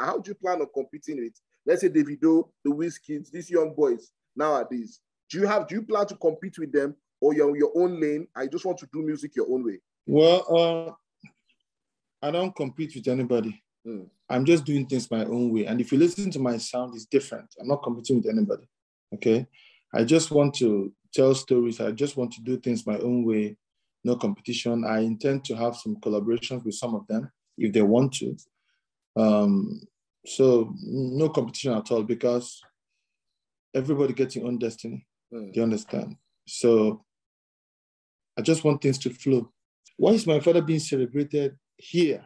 How do you plan on competing with, let's say, Davido, the Wizkids, these young boys nowadays? Do you have, do you plan to compete with them or you're your own lane? I just want to do music your own way. Well, uh, I don't compete with anybody. Mm. I'm just doing things my own way. And if you listen to my sound, it's different. I'm not competing with anybody. Okay. I just want to tell stories. I just want to do things my own way. No competition. I intend to have some collaborations with some of them if they want to. Um, so no competition at all because everybody gets your own destiny. Mm. Do you understand? So I just want things to flow. Why is my father being celebrated here,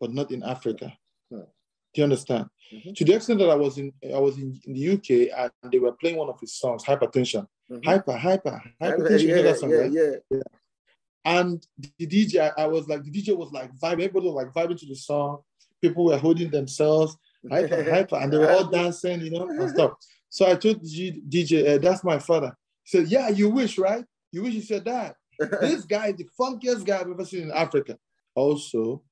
but not in Africa? Mm. Do you understand? Mm-hmm. To the extent that I was in I was in, in, the UK and they were playing one of his songs, Hypertension. Mm-hmm. Hyper, hyper, hypertension. Yeah, yeah, song, yeah, right? yeah, yeah. And the DJ, I, I was like, the DJ was like vibing, everybody was like vibing to the song. People were holding themselves, hyper, hyper, and they were all dancing, you know, and stuff. So I told the DJ, uh, that's my father. He said, Yeah, you wish, right? You wish you said that. this guy is the funkiest guy I've ever seen in Africa. Also,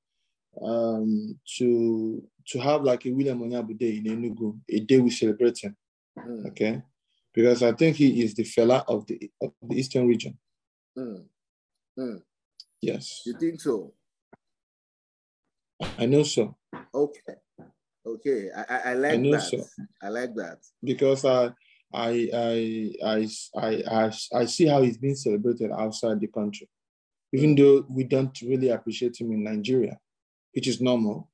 um, to to have like a William Onyeabor Day in Enugu, a day we celebrate him. Mm. Okay, because I think he is the Fela of the of the Eastern region. Mm. Mm. Yes. You think so? I know so. Okay. Okay. I, I, I like I that. So. I like that. Because I I I I I I, I see how he's being celebrated outside the country. Even though we don't really appreciate him in Nigeria, which is normal,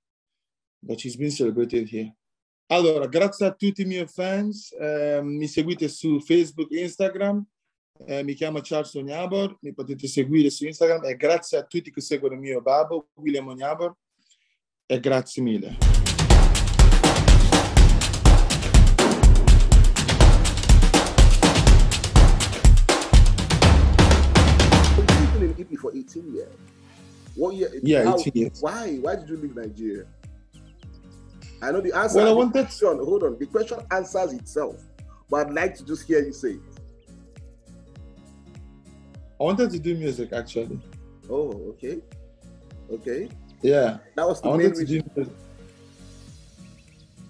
but he's been celebrated here. Allora, grazie a tutti i miei fans, eh, mi seguite su Facebook e Instagram, eh, mi chiamo Charles Onyeabor, mi potete seguire su Instagram e grazie a tutti che seguono il mio babbo, William Onyeabor, e grazie mille. for 18 years. What year? Yeah, how, 18 years. Why? Why did you leave Nigeria? I know the answer. Well, I wanted. Question, hold on. The question answers itself, but I'd like to just hear you say it. I wanted to do music actually. Oh, okay. Okay. Yeah. That was the I main reason.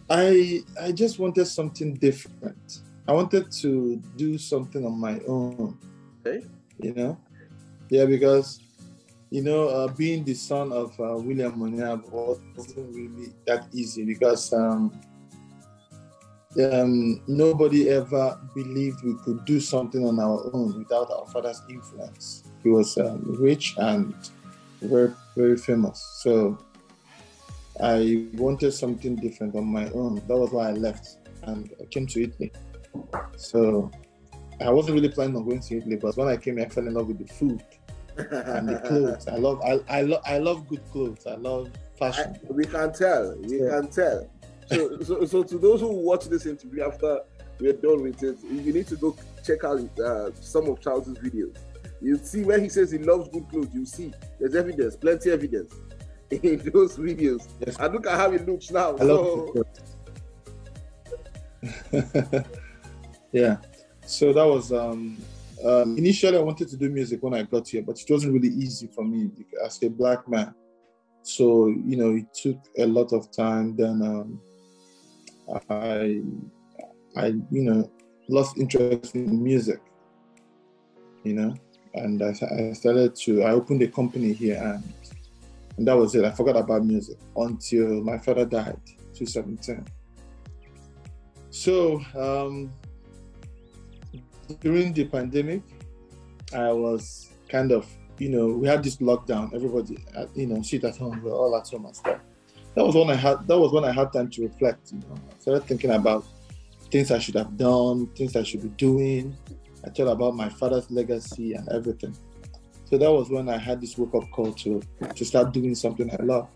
I I just wanted something different. I wanted to do something on my own. Okay. You know? Yeah, because you know, uh, being the son of uh, William Onyeabor wasn't really that easy because um, um, nobody ever believed we could do something on our own without our father's influence. He was um, rich and very, very famous. So I wanted something different on my own. That was why I left and I came to Italy. So I wasn't really planning on going to Italy, but when I came, here, I fell in love with the food and the clothes. I love I, I love I love good clothes. I love fashion. I, we can tell. We yeah. can tell. So, so so to those who watch this interview after we're done with it, you need to go check out uh, some of Charles's videos. You see where he says he loves good clothes. You see, there's evidence, plenty evidence in those videos. Yes. And look at how he looks now. I so... love yeah. So that was um um, initially, I wanted to do music when I got here, but it wasn't really easy for me as a black man. So you know, it took a lot of time. Then um, I, I, you know, lost interest in music. You know, and I, I started to. I opened a company here, and and that was it. I forgot about music until my father died, 2017. So um, during the pandemic, I was kind of, you know, we had this lockdown. Everybody, uh, you know, sit at home. We're all at home and stuff. That was when I had. That was when I had time to reflect. You know, I started thinking about things I should have done, things I should be doing. I thought about my father's legacy and everything. So that was when I had this wake up call to to start doing something I love.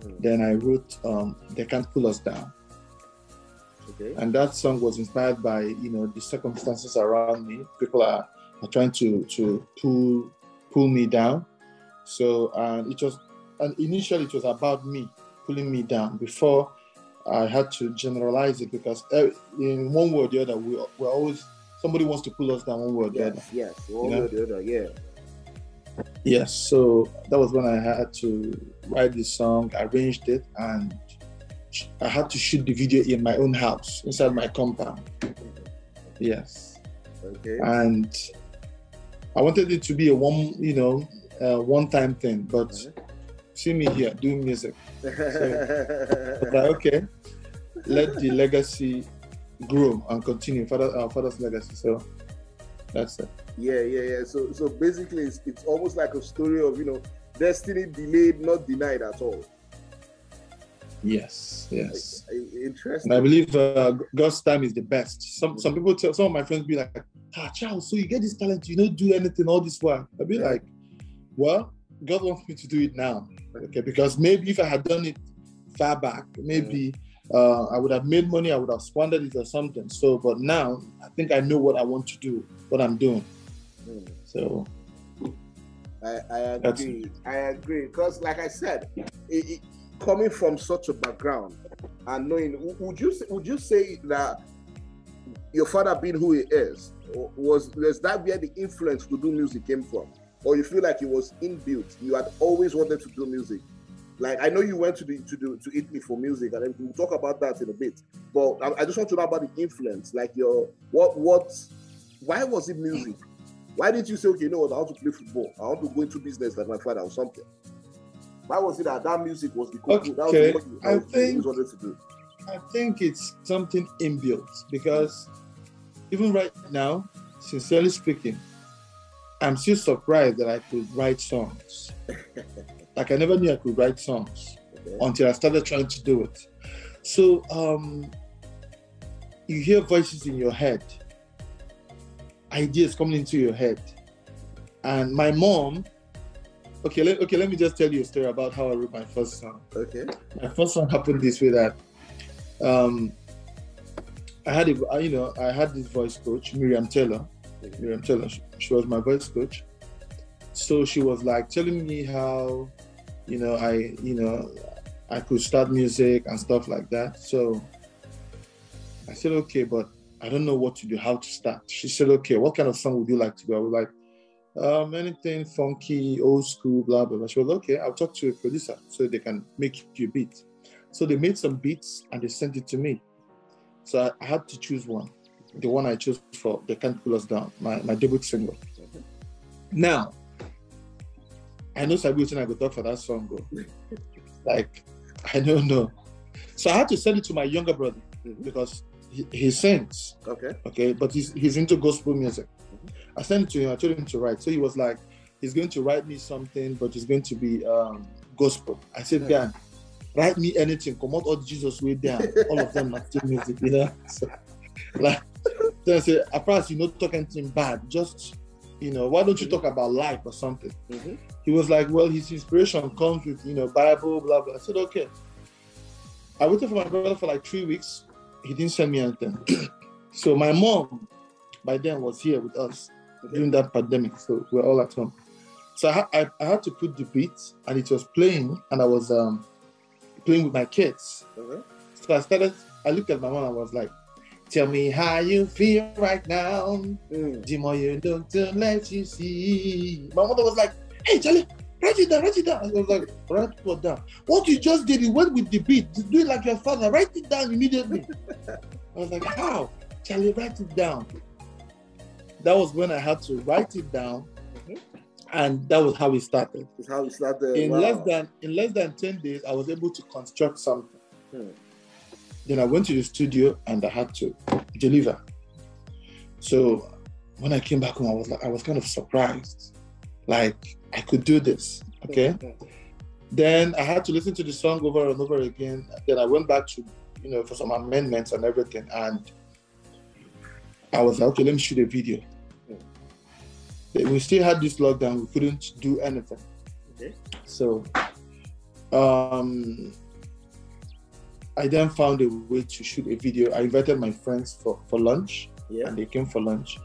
Mm. Then I wrote um, "They Can't Pull Us Down." Okay. And that song was inspired by you know the circumstances around me. People are, are trying to to pull pull me down. So and it was and initially it was about me pulling me down before I had to generalize it because uh, in one way or the other we we're always somebody wants to pull us down one way or the yes, other. Yes, one way or the other, yeah. Yes, so that was when I had to write this song, arranged it, and I had to shoot the video in my own house inside my compound. Yes. Okay. And I wanted it to be a one, you know, uh, one-time thing, but mm-hmm. see me here doing music. So, okay, let the legacy grow and continue, father, our father's legacy. So that's it. Yeah, yeah, yeah. So, so basically, it's, it's almost like a story of you know destiny delayed, not denied at all. Yes, yes. Interesting. And I believe uh, God's time is the best. Some some people tell some of my friends be like, "Ah, Charles, so you get this talent, you don't do anything all this while." I'd be yeah. like, "Well, God wants me to do it now, okay? Because maybe if I had done it far back, maybe." Uh, I would have made money, I would have squandered it or something. So, but now I think I know what I want to do, what I'm doing. Mm. So, I, I agree. I agree. Because, like I said, it, it, coming from such a background and knowing, would you would you say that your father being who he is was was that where the influence to do music came from, or you feel like it was inbuilt? You had always wanted to do music. Like I know you went to the to the, to Italy for music, and we'll talk about that in a bit. But I, I just want to know about the influence. Like your what what why was it music? Why didn't you say, okay, you know what, I want to play football. I want to go into business like my father or something. Why was it that that music was the cool? Okay, that was what you, I think, wanted to do. I think it's something inbuilt because even right now, sincerely speaking, I'm still surprised that I could write songs. like I never knew I could write songs okay. until I started trying to do it. So um, you hear voices in your head ideas coming into your head. And my mom, okay, let, okay, let me just tell you a story about how I wrote my first song. Okay. My first song happened this way that um, I had a, you know, I had this voice coach, Miriam Taylor. Miriam Taylor, she, she was my voice coach. So she was like telling me how, you know, I, you know, I could start music and stuff like that. So I said, okay, but I don't know what to do, how to start. She said, okay, what kind of song would you like to do? I was like, um, anything funky, old school, blah, blah, blah. She was okay, I'll talk to a producer so they can make you a beat. So they made some beats and they sent it to me. So I had to choose one. The one I chose for They Can't Pull Us Down, my, my debut single. Now, I know Sabi I could talk for that song, bro. like, I don't know. So I had to send it to my younger brother mm-hmm. because he, he sings. Okay. Okay, but he's he's into gospel music. Mm-hmm. I sent it to him. I told him to write. So he was like, he's going to write me something, but it's going to be um, gospel. I said, yeah. write me anything. Come out all Jesus way down. All of them are still music, you know. So, like, then I said, apart you're not talking anything bad, just you know, why don't you talk about life or something? Mm-hmm. He was like, well, his inspiration comes with you know Bible, blah blah. I said, okay. I waited for my brother for like three weeks he didn't send me anything. so my mom by then was here with us during that pandemic. So we're all at home. So I, I, I, had to put the beat and it was playing and I was um, playing with my kids. Uh-huh. So I started, I looked at my mom and I was like, Tell me how you feel right now. Mm. The more you look to let you see. My mother was like, Hey, Charlie, Write it down, write it down. I was like, write it down. What you just did, you went with the beat. Do it like your father. Write it down immediately. I was like, how? Charlie, write it down. That was when I had to write it down. Mm-hmm. And that was how it started. That's how it started. In wow. less than in less than 10 days, I was able to construct something. Hmm. Then I went to the studio and I had to deliver. So when I came back home, I was like, I was kind of surprised. Like I could do this. Okay. Then I had to listen to the song over and over again. Then I went back to, you know, for some amendments and everything. And I was like, okay, let me shoot a video. We still had this lockdown. We couldn't do anything. Okay. So um, I then found a way to shoot a video. I invited my friends for, for lunch. Yeah. And they came for lunch.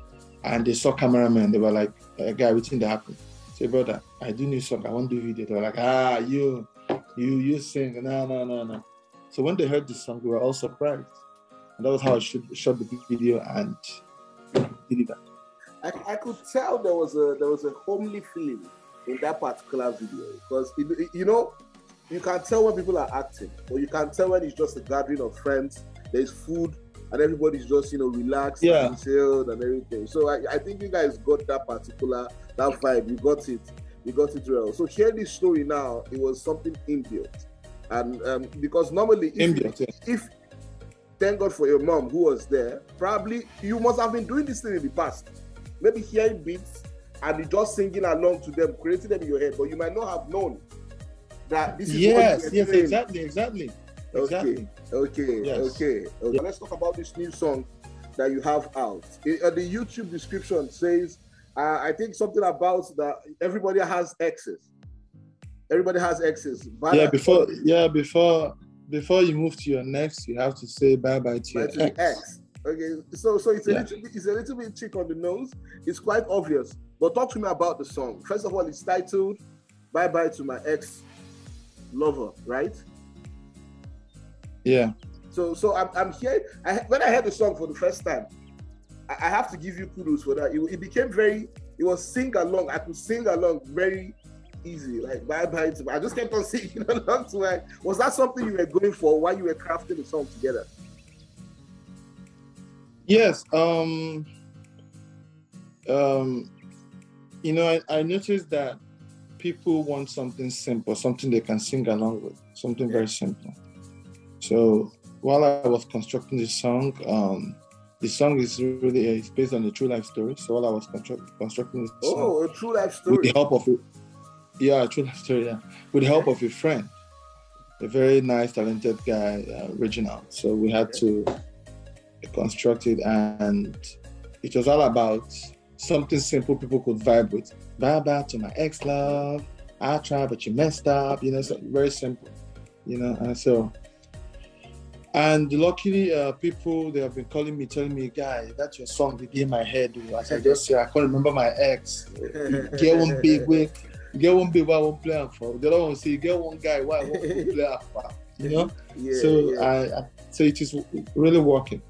And they saw cameramen. They were like, a guy, what's that happened? say, brother, I do new song. I want to do video. They're like, ah, you, you, you sing. No, no, no, no. So when they heard this song, they were all surprised. And that was how I shot, shot the video and did it. I, I could tell there was a there was a homely feeling in that particular video because you know you can tell when people are acting, or you can tell when it's just a gathering of friends. There's food, and everybody's just you know relaxed yeah. and chilled and everything. So I, I think you guys got that particular that vibe. You got it. You got it well. So share this story now. It was something inbuilt, and um, because normally if, inbuilt, if thank God for your mom who was there, probably you must have been doing this thing in the past. Maybe hearing beats and you just singing along to them, creating them in your head, but you might not have known that this is yes, yes, doing. exactly, exactly. Exactly. Okay. Okay. Yes. Okay. okay. Let's talk about this new song that you have out. It, uh, the YouTube description says, uh, I think something about that everybody has exes. Everybody has exes. yeah. Before. Yeah. Before. Before you move to your next, you have to say bye bye to your ex. ex. Okay. So so it's a yeah. little bit, it's a little bit cheek on the nose. It's quite obvious. But talk to me about the song. First of all, it's titled "Bye Bye to My Ex Lover," right? Yeah. So so I'm, I'm here. I, when I heard the song for the first time, I, I have to give you kudos for that. It, it, became very. It was sing along. I could sing along very easy. Like bye bye to. I just kept on singing along to it. Was that something you were going for while you were crafting the song together? Yes. Um. Um. You know, I, I noticed that people want something simple, something they can sing along with, something very simple. So while I was constructing this song, um, the song is really uh, it's based on a true life story. So while I was construct, constructing this oh, song, a true life story with the help of it, yeah, a true life story, yeah, with the help of a friend, a very nice, talented guy, uh, Reginald. So we had to construct it, and it was all about something simple people could vibe with. Bye bye to my ex love. I tried, but you messed up. You know, so very simple. You know, and so and luckily, uh, people they have been calling me, telling me, "Guy, that's your song. They in my head." I said, "Just say I can't remember my ex. get one big way, get one big why I won't play for. The other one say, get one guy why won't play for. You know. Yeah, so yeah. I, I, so it is really working.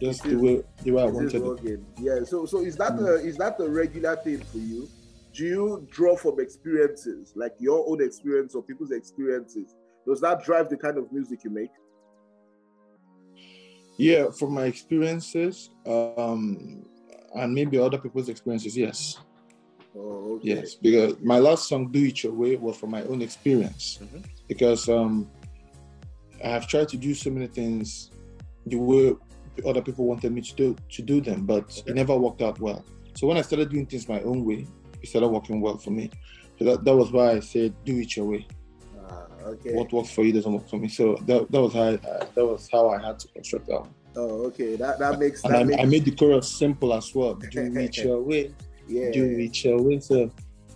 Just the way the way I wanted it. Yeah. So so is that mm. a, is that a regular thing for you? Do you draw from experiences, like your own experience or people's experiences? Does that drive the kind of music you make? Yeah, from my experiences, um, and maybe other people's experiences, yes. Oh, okay. Yes, because my last song, "Do It Your Way," was from my own experience. Mm-hmm. Because um, I have tried to do so many things the way other people wanted me to do to do them, but okay. it never worked out well. So when I started doing things my own way, it started working well for me. So that, that was why I said, "Do it your way." Ah, okay. What works for you doesn't work for me. So that, that was how I, uh, that was how I had to construct that one. Oh, okay. That that makes. And that I, makes... I made the chorus simple as well. Do it your way. Yeah. Do it your way. So,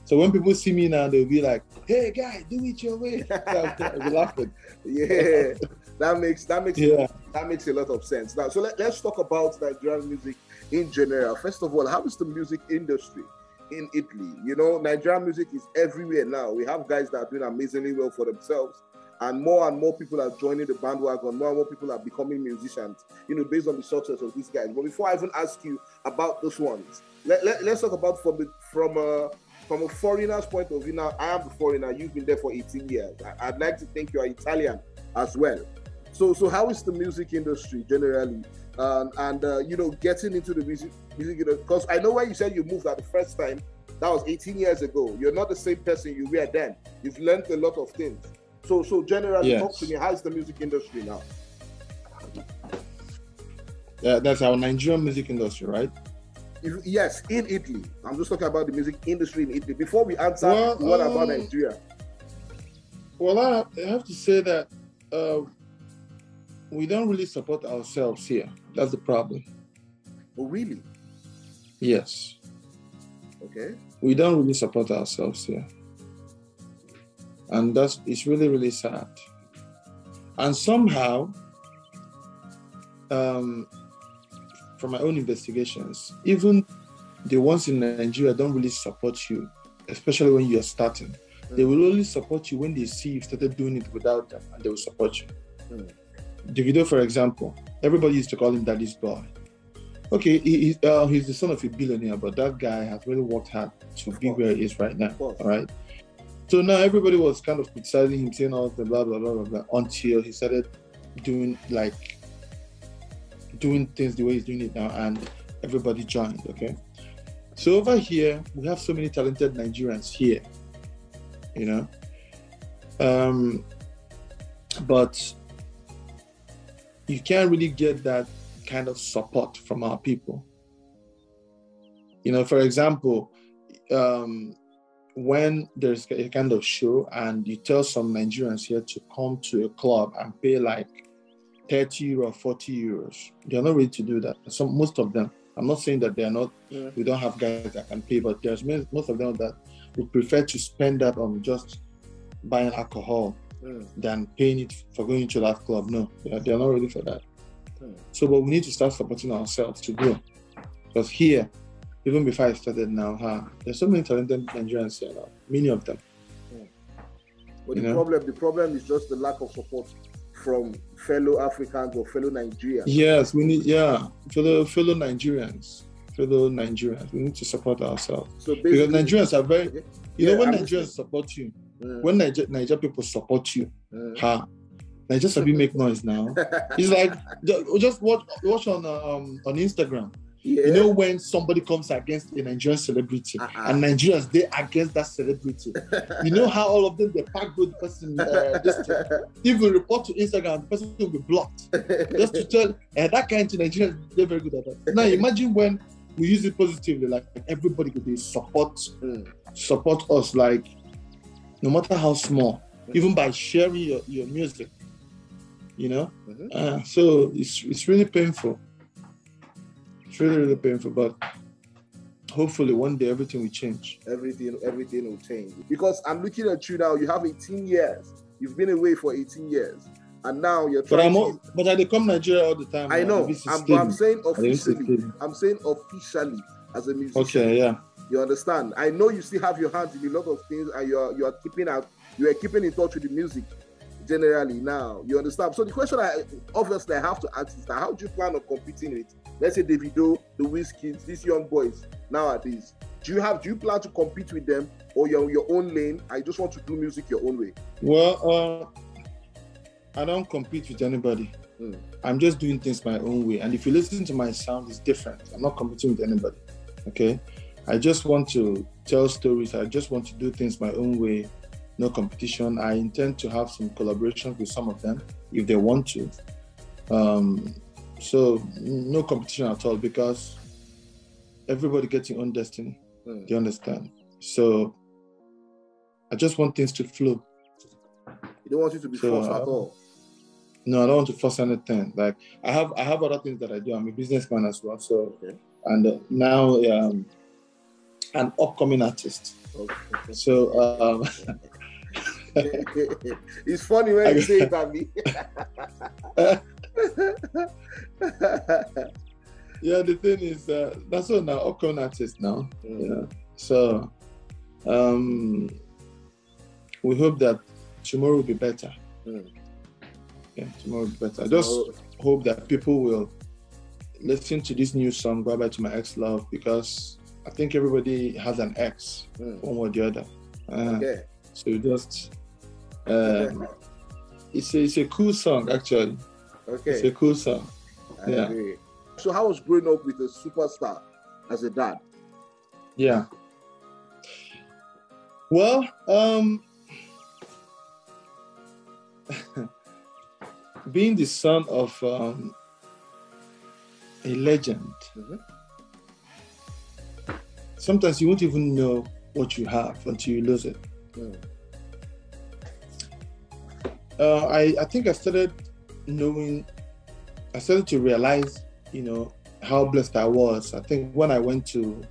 so when people see me now, they'll be like, "Hey, guy, do it your way." I'll be laughing. Yeah. that makes that makes yeah. that makes a lot of sense. Now, so let, let's talk about that Nigerian music in general. First of all, how is the music industry? In Italy. You know, Nigerian music is everywhere now. We have guys that are doing amazingly well for themselves. And more and more people are joining the bandwagon. More and more people are becoming musicians, you know, based on the success of these guys. But before I even ask you about those ones, let, let, us talk about from the, from a from a foreigner's point of view. Now, I am a foreigner. You've been there for 18 years. I, would like to think you are Italian as well. So, so how is the music industry generally? Um, and uh, you know, getting into the music music because I know when you said you moved at the first time, that was 18 years ago. You're not the same person you were then. You've learned a lot of things. So, so generally, yes. talk to me. How's the music industry now? Yeah, that's our Nigerian music industry, right? If, yes, in Italy. I'm just talking about the music industry in Italy. Before we answer, well, what um, about Nigeria? Well, I have to say that uh, we don't really support ourselves here. That's the problem. Oh, really? Yes. Okay. We don't really support ourselves here. And that's it's really, really sad. And somehow, um, from my own investigations, even the ones in Nigeria don't really support you, especially when you're starting. Mm. They will only support you when they see you started doing it without them, and they will support you. Mm. Davido, for example, everybody used to call him Daddy's boy. Okay, he, uh, he's the son of a billionaire, but that guy has really worked hard to be where he is right now. All right. So now everybody was kind of criticizing him, saying all the blah blah blah blah blah until he started doing like doing things the way he's doing it now, and everybody joined. Okay, so over here we have so many talented Nigerians here, you know, um, but you can't really get that kind of support from our people. You know, for example, um, when there's a kind of show and you tell some Nigerians here to come to a club and pay like 30 euro, 40 euros, they're not ready to do that. Some most of them. I'm not saying that they're not, yeah. we don't have guys that can pay, but there's most of them that would prefer to spend that on just buying alcohol mm. than paying it for going to that club. No, they're, they're not ready for that. Mm. So, but we need to start supporting ourselves to grow. Because here, even before I started now, huh, there's so many talented Nigerians here now, many of them. Hmm. But you the know? problem, the problem is just the lack of support from fellow Africans or fellow Nigerians. Yes, we need yeah, fellow fellow Nigerians, fellow Nigerians. We need to support ourselves. So because Nigerians are very, you yeah, know, when I'm Nigerians support you, mm. when Niger, Niger people support you, mm. huh, Niger Sabi make noise now. it's like just watch watch on um on Instagram. Yeah. You know when somebody comes against a Nigerian celebrity uh-uh. and Nigerians they against that celebrity. you know how all of them they pack good person. Uh, just if we report to Instagram, the person will be blocked. just to tell uh, that kind of Nigerians they're very good at that. Now imagine when we use it positively, like everybody could be support mm. support us, like no matter how small, even by sharing your, your music. You know, mm-hmm. uh, so it's it's really painful. It's really, really painful, but hopefully one day everything will change. Everything, everything will change. Because I'm looking at you now. You have 18 years. You've been away for 18 years, and now you're trying. But I'm, to... but I come Nigeria all the time. I know. I'm, I'm, saying officially. I'm saying officially as a musician. Okay, yeah. You understand? I know you still have your hands in a lot of things, and you're you're keeping out. You are keeping in touch with the music generally now. You understand? So the question I obviously I have to ask is that how do you plan on competing with let's say Davido, the Wizkids, these young boys nowadays? Do you have do you plan to compete with them or you're your own lane? I just want to do music your own way. Well, uh, I don't compete with anybody. Mm. I'm just doing things my own way. And if you listen to my sound, it's different. I'm not competing with anybody. Okay. I just want to tell stories. I just want to do things my own way no competition. I intend to have some collaborations with some of them if they want to. Um, so no competition at all because everybody gets your own destiny. Mm. Do you understand? So I just want things to flow. You don't want it to be so, forced uh, at all. No, I don't want to force anything. Like I have, I have other things that I do. I'm a businessman as well. So, okay. and uh, now um, an upcoming artist. Okay. So um, it's funny when you say it me. yeah, the thing is, uh, that's what now upcoming artist now. Mm. Know? So um, we hope that tomorrow will be better. Mm. Yeah, tomorrow will be better. I just hope that people will listen to this new song, Bye Bye to My Ex Love, because I think everybody has an ex, mm. one or the other. Uh, okay. So just um, it's a, it's a cool song actually. Okay. It's a cool song. I yeah. Agree. So how was growing up with a superstar as a dad? Yeah. Well, um being the son of um, a legend, mm-hmm. Sometimes you won't even know what you have until you lose it. Mm. Uh, I, I think I started knowing, I started to realize, you know, how blessed I was. I think when I went to,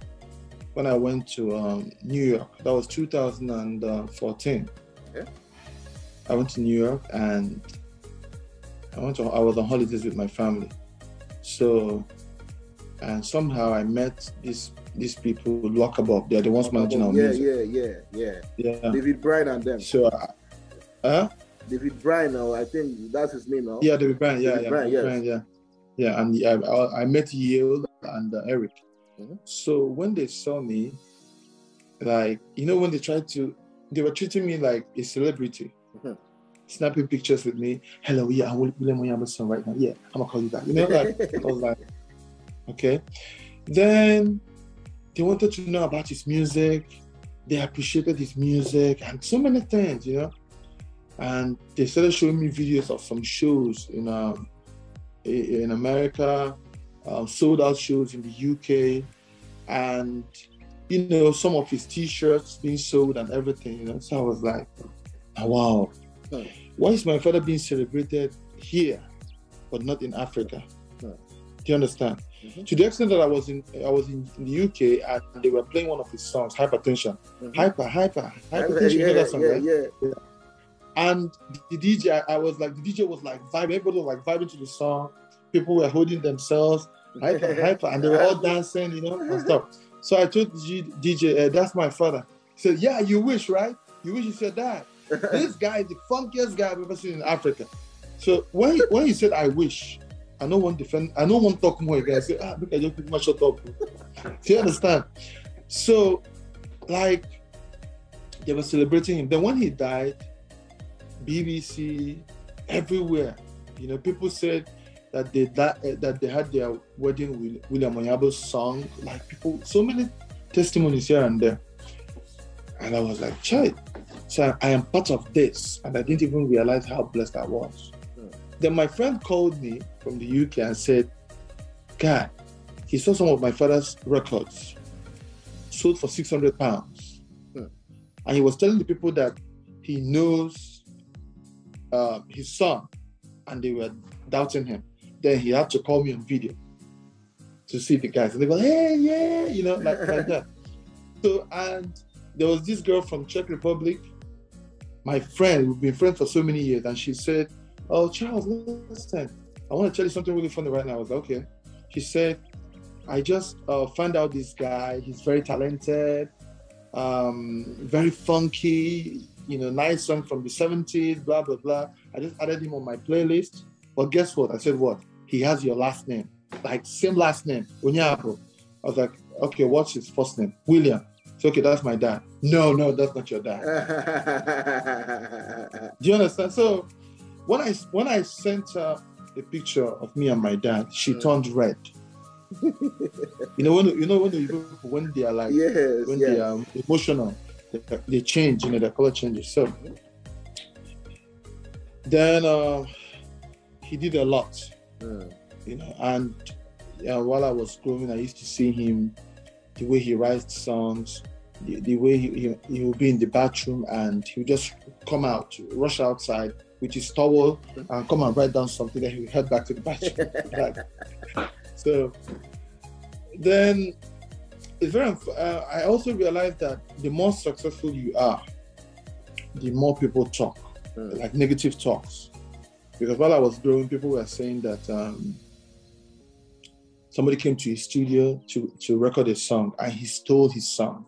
when I went to um, New York, that was 2014. Yeah. I went to New York and I went to, I was on holidays with my family. So, and somehow I met these these people, Luaka Bop. They're the ones managing our yeah, music. Yeah, yeah, yeah, yeah. David Bryan and them. So, uh, huh? David Bryan, now I think that's his name now. Yeah, David Bryan. Yeah, David yeah, Bryan, yes. Bryan, yeah, yeah. And yeah, I, I met Yale and uh, Eric. Mm-hmm. So when they saw me, like you know, when they tried to they were treating me like a celebrity. Mm-hmm. Snapping pictures with me. Hello, yeah, I'm William Onyeabor's son right now. Yeah, I'm gonna call you back. You know, like I was like, okay. Then they wanted to know about his music. They appreciated his music and so many things, you know. And they started showing me videos of some shows in um, in America, um, sold out shows in the UK, and you know some of his T-shirts being sold and everything. You know, so I was like, oh, wow, why is my father being celebrated here, but not in Africa? Do you understand? Mm-hmm. To the extent that I was in I was in, the UK and they were playing one of his songs, Hypertension. Mm-hmm. Hyper, hyper, hypertension. Yeah, you know that song, yeah, right? Yeah. yeah. And the DJ, I was like, the DJ was like vibing, everybody was like vibing to the song. People were holding themselves, hyper, hyper, and they were all dancing, you know, and stuff. So I told the DJ, uh, that's my father. He said, Yeah, you wish, right? You wish you said that. this guy is the funkiest guy I've ever seen in Africa. So when he, when he said, I wish, I don't want defend. I don't want talk more again. I say, ah, look, I put my shut up. Do you understand? So, like, they were celebrating him. Then when he died, BBC, everywhere, you know, people said that they that, uh, that they had their wedding with William Onyeabor's song. Like people, so many testimonies here and there. And I was like, child, so I am part of this. And I didn't even realize how blessed I was. Then my friend called me from the UK and said, God, he saw some of my father's records sold for 600 pounds. Hmm. And he was telling the people that he knows uh, his son, and they were doubting him. Then he had to call me on video to see the guys. And they go, hey, yeah, you know, like, like that. So, and there was this girl from Czech Republic, my friend, we've been friends for so many years, and she said, Oh, Charles, listen, I want to tell you something really funny right now. I was like, okay. She said, I just uh, found out this guy. He's very talented, um, very funky, you know, nice song from the 70s, blah, blah, blah. I just added him on my playlist. But guess what? I said, what? He has your last name, like same last name, Onyeabor. I was like, okay, what's his first name? William. So, okay, that's my dad. No, no, that's not your dad. Do you understand? So, when I when I sent her a picture of me and my dad, she turned red. you know when you know when people when they are like yes, when yes. they are emotional, they, they, change. You know their color changes. So then uh, he did a lot. Mm. You know, and uh, while I was growing, I used to see him the way he writes songs, the, the way he, he, he would be in the bathroom and he would just come out, rush outside with his towel and come and write down something. Then he would head back to the bathroom. like, so then it's very. Uh, I also realized that the more successful you are, the more people talk, mm. like negative talks. Because while I was growing, people were saying that um, somebody came to his studio to, to record a song and he stole his song.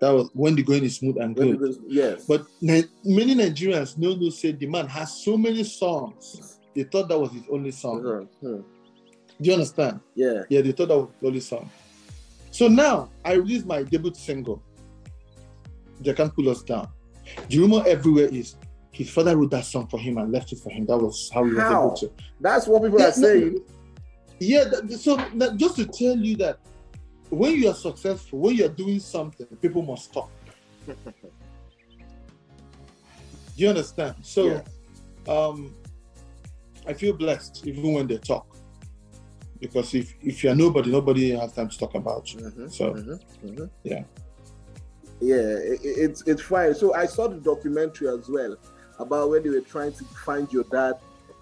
That was when the going is smooth and good. yes. But many Nigerians know no say the man has so many songs. They thought that was his only song. Mm-hmm. Do you understand? Yeah. Yeah, they thought that was the only song. So now I released my debut single. They can't pull us down. The rumor everywhere is his father wrote that song for him and left it for him. That was how he was able to. That's what people yeah, are saying. Yeah, so just to tell you that when you are successful, when you are doing something, people must talk. Do you understand? So, yeah. um, I feel blessed even when they talk, because if if you're nobody, nobody has time to talk about you. Mm-hmm, so, mm-hmm, mm-hmm. yeah, yeah, it, it's it's fine. So I saw the documentary as well about when they were trying to find your dad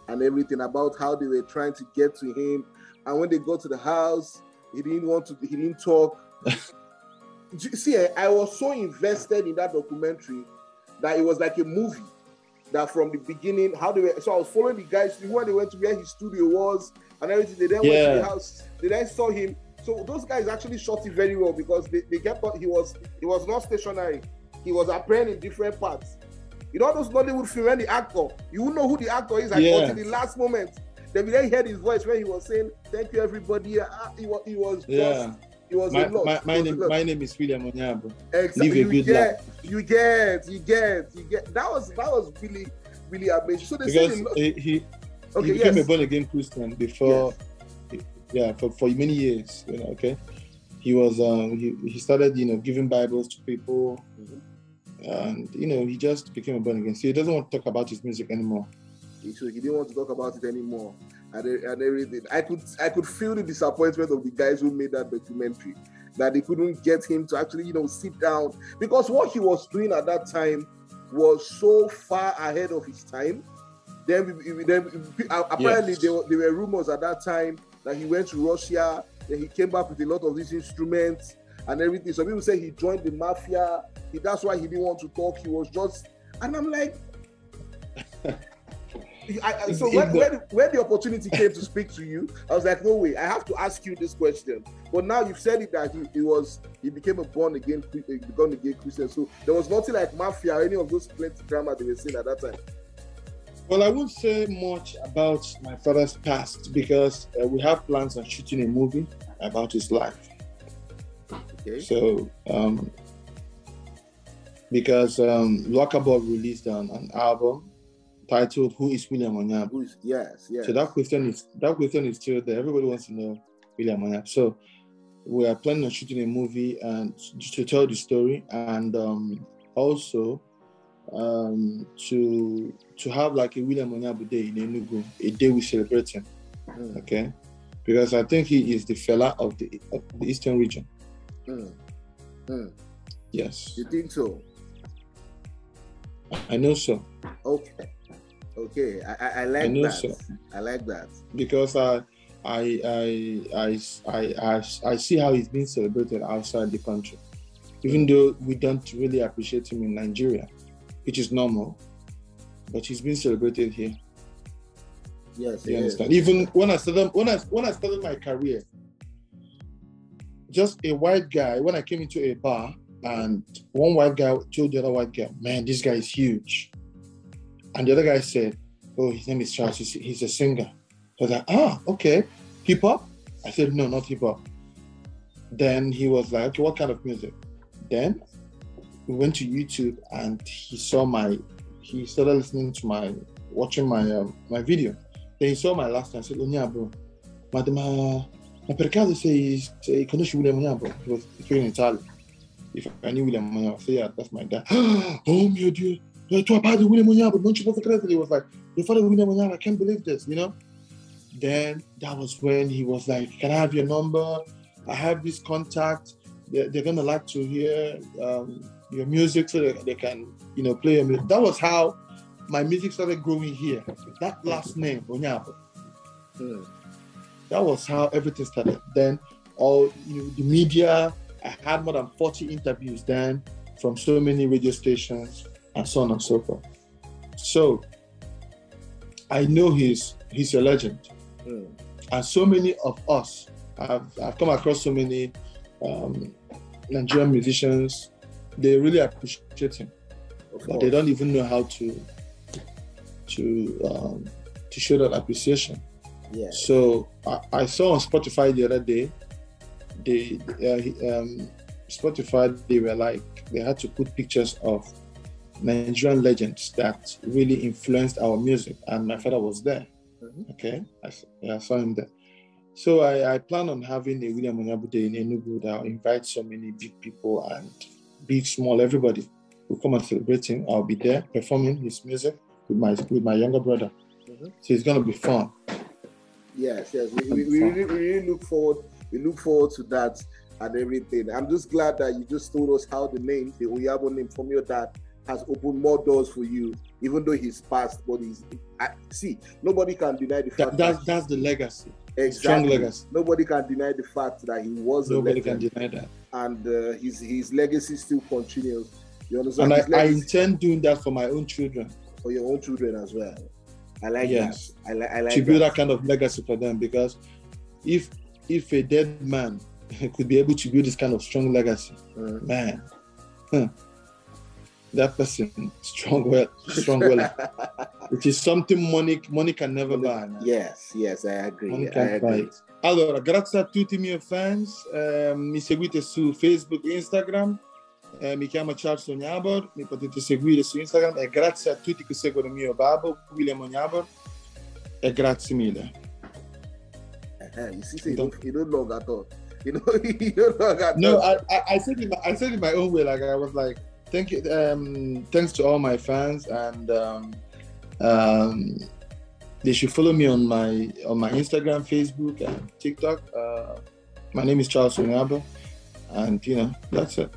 and everything about how they were trying to get to him, and when they go to the house he didn't want to. He didn't talk. See, eh, I was so invested in that documentary that it was like a movie. That from the beginning, how they were. So I was following the guys when they went to where his studio was and everything. They then yeah. went to the house. They then saw him. So those guys actually shot it very well because they, they kept he was he was not stationary. He was appearing in different parts. You know those Nollywood film when the actor, you will know who the actor is like yeah. until the last moment. Then we then heard his voice when he was saying, "Thank you, everybody." Uh, he was, he was yeah. It was my, a lot. My, my name lot. my name is William Onyeabor. Exactly. Live a You good get, you get, you get, you get. That was that was really, really amazing. So they said Because lot. he, he, Okay, he became yes. a born again Christian before yeah, for, for many years, you know, okay. He was um he, he started, you know, giving Bibles to people Mhm. and you know, he just became a born again. So he doesn't want to talk about his music anymore. So he didn't want to talk about it anymore, and, and everything. I could I could feel the disappointment of the guys who made that documentary that they couldn't get him to actually you know sit down because what he was doing at that time was so far ahead of his time. Then, then apparently Yes. there, were, there were rumors at that time that he went to Russia. Then he came back with a lot of these instruments and everything. Some people say he joined the mafia. He, that's why he didn't want to talk. He was just, and I'm like, I, I, so when, when, when the opportunity came to speak to you, I was like, no way, I have to ask you this question. But now you've said it that he, he was he became a born again born again Christian. So there was nothing like mafia or any of those plenty drama they were saying at that time. Well, I won't say much about my father's past because uh, we have plans on shooting a movie about his life. Okay. So, um, because um, Luaka Bop released an, an album titled "Who Is William Onyeabor." Who is yes, yes. So that question is that question is still there. Everybody wants to know William Onyeabor. So we are planning on shooting a movie and to tell the story, and um, also um, to to have like a William Onyeabor Day in Enugu, a day we celebrate him. Mm, Okay, because I think he is the Fela of the of the Eastern region. mm, mm. Yes, You think so? I know so Okay. Okay. I, I, I like I that. so. I like that. because I. I, I, I, I, I, see how he's being celebrated outside the country, even though we don't really appreciate him in Nigeria, which is normal, but he's being celebrated here. Yes. You it is. understand? Even when I started when I when I started my career, just a white guy, when I came into a bar and one white guy told the other white guy, man, this guy is huge. And the other guy said, Oh, his name is Charles, he's, he's a singer. I was like, ah, okay. Hip hop? I said, no, not hip hop. Then he was like, okay, what kind of music? Then we went to YouTube and he saw my, he started listening to my, watching my um, my video. Then he saw my last time. I said, Onyeabor, ma, ma, ma per caso sei, sei conosci William Onyeabor? He was speaking in Italian. If I knew William I said, yeah, that's my dad. oh mio Dio, tuo padre William Onyeabor, non ci posso credere. He was like, your father William Onyeabor, I can't believe this, you know? Then that was when he was like, can I have your number? I have this contact. They're, they're gonna like to hear um, your music so that they can, you know, play your music. That was how my music started growing here. That last name, Onyeabor. Mm, That was how everything started. Then all you know, the media, I had more than 40 interviews then from so many radio stations and so on and so forth. So I know he's he's a legend. mm. And so many of us have I've come across so many um, Nigerian musicians, they really appreciate him, but they don't even know how to to um, to show that appreciation. Yeah. So I, I saw on Spotify the other day, they uh, um, Spotify they were like they had to put pictures of Nigerian legends that really influenced our music, and my father was there. Mhm. Okay, I, yeah, I saw him there. So I, I plan on having a William Onyeabor Day in Enugu that will invite so many big people and big, small, everybody will come and celebrate him. I'll be there performing his music with my with my younger brother. Mhm. So it's gonna be fun. Yes, yes. We, we, we, really, we really look forward. We look forward to that and everything. I'm just glad that you just told us how the name, the Onyeabor name from your dad, has opened more doors for you, even though he's passed. But he's I, see, nobody can deny the fact That, that's that's the legacy. exactly. strong legacy. Nobody can deny the fact that he was Nobody can deny that. and uh, his his legacy still continues. You understand? And I, I intend doing that for my own children for your own children as well. I like Yes. that. I like. I like to build that. that kind of legacy for them because if if a dead man could be able to build this kind of strong legacy, Mhm. man, huh, that person strong well, strong well, which is something money money can never buy. Man. Yes, yes, I agree. Money I agree. Allora, grazie a tutti i miei fans, eh, mi seguite su Facebook e Instagram, eh, mi chiamo Charles Onyeabor, mi potete seguire su Instagram e grazie a tutti che seguono mio babbo, William Onyeabor, e grazie mille. Uh, you see, you don't, you don't know at all. You know, you don't know at No, I, I, I said it. I said it my own way. Like I was like, thank you, um, thanks to all my fans, and um, um, they should follow me on my on my Instagram, Facebook, and TikTok. Uh, my name is Charles Onyeabor, and you know that's it.